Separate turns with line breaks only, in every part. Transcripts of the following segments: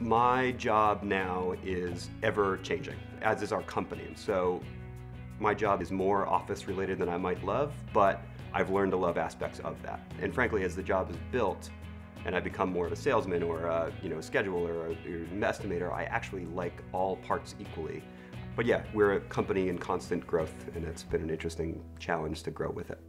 My job now is ever changing, as is our company. So my job is more office related than I might love, but I've learned to love aspects of that. And frankly, as the job is built and I become more of a salesman or a, you know, a scheduler or, an estimator, I actually like all parts equally. But yeah, we're a company in constant growth and it's been an interesting challenge to grow with it.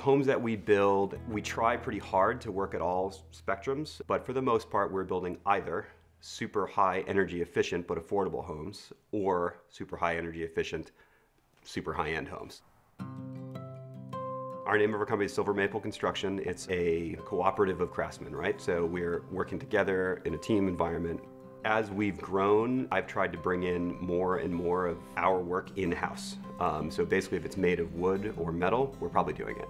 Homes that we build, we try pretty hard to work at all spectrums, but for the most part, we're building either super high energy efficient but affordable homes or super high energy efficient, super high end homes. Our name of our company is Silver Maple Construction. It's a cooperative of craftsmen, right? So we're working together in a team environment. As we've grown, I've tried to bring in more and more of our work in-house. Um, so basically, if it's made of wood or metal, we're probably doing it.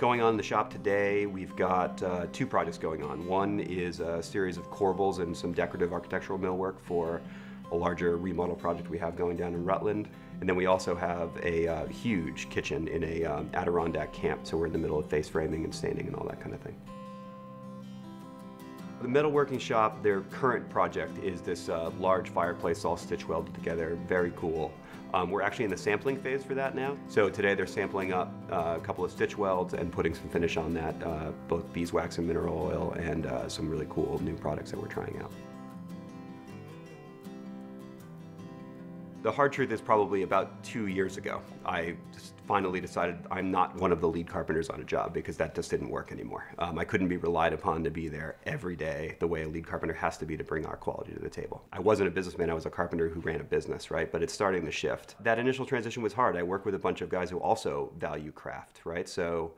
Going on in the shop today, we've got uh, two projects going on. One is a series of corbels and some decorative architectural millwork for a larger remodel project we have going down in Rutland. And then we also have a uh, huge kitchen in a um, Adirondack camp, so we're in the middle of face framing and staining and all that kind of thing. The metalworking shop, their current project is this uh, large fireplace all stitch welded together, very cool. Um, we're actually in the sampling phase for that now. So today they're sampling up uh, a couple of stitch welds and putting some finish on that, uh, both beeswax and mineral oil and uh, some really cool new products that we're trying out. The hard truth is probably about two years ago. I just finally decided I'm not one of the lead carpenters on a job because that just didn't work anymore. Um, I couldn't be relied upon to be there every day the way a lead carpenter has to be to bring our quality to the table. I wasn't a businessman, I was a carpenter who ran a business, right? But it's starting to shift. That initial transition was hard. I work with a bunch of guys who also value craft, right? So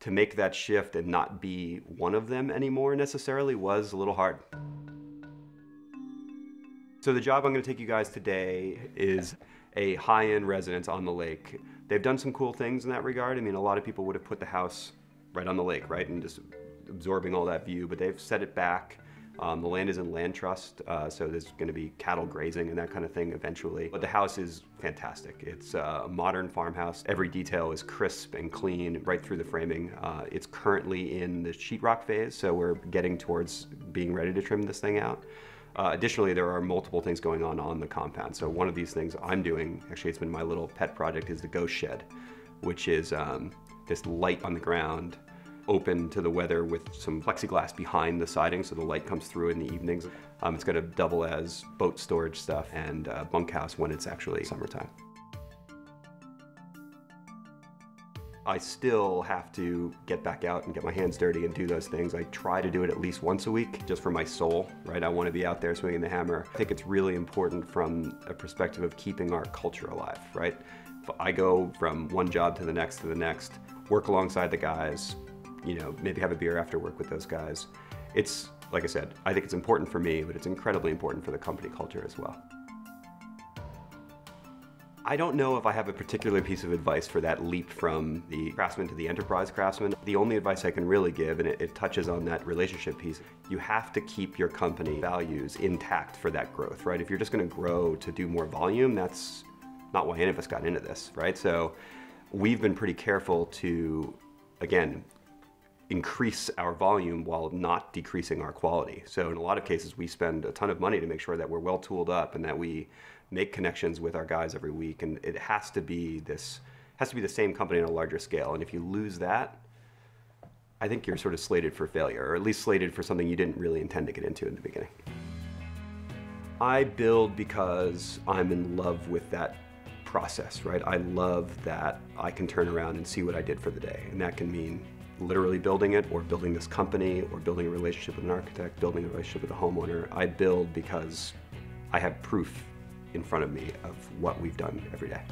to make that shift and not be one of them anymore necessarily was a little hard. So the job I'm going to take you guys today is a high-end residence on the lake. They've done some cool things in that regard. I mean, a lot of people would have put the house right on the lake, right, and just absorbing all that view, but they've set it back. Um, the land is in land trust, uh, so there's going to be cattle grazing and that kind of thing eventually. But the house is fantastic. It's a modern farmhouse. Every detail is crisp and clean right through the framing. Uh, it's currently in the sheetrock phase, so we're getting towards being ready to trim this thing out. Uh, additionally, there are multiple things going on on the compound. So one of these things I'm doing, actually it's been my little pet project, is the Ghost Shed, which is um, this light on the ground, open to the weather with some plexiglass behind the siding so the light comes through in the evenings. Um, it's going to double as boat storage stuff and uh, bunkhouse when it's actually summertime. I still have to get back out and get my hands dirty and do those things. I try to do it at least once a week just for my soul, right? I want to be out there swinging the hammer. I think it's really important from a perspective of keeping our culture alive, right? If I go from one job to the next to the next, work alongside the guys, you know, maybe have a beer after work with those guys. It's, like I said, I think it's important for me, but it's incredibly important for the company culture as well. I don't know if I have a particular piece of advice for that leap from the craftsman to the enterprise craftsman. The only advice I can really give, and it, it, touches on that relationship piece, you have to keep your company values intact for that growth, right? If you're just gonna grow to do more volume, that's not why any of us got into this, right? So we've been pretty careful to, again, increase our volume while not decreasing our quality. So in a lot of cases, we spend a ton of money to make sure that we're well tooled up and that we make connections with our guys every week. And it has to be this, has to be the same company on a larger scale. And if you lose that, I think you're sort of slated for failure, or at least slated for something you didn't really intend to get into in the beginning. I build because I'm in love with that process, right? I love that I can turn around and see what I did for the day. And that can mean literally building it or building this company or building a relationship with an architect, building a relationship with a homeowner. I build because I have proof in front of me of what we've done every day.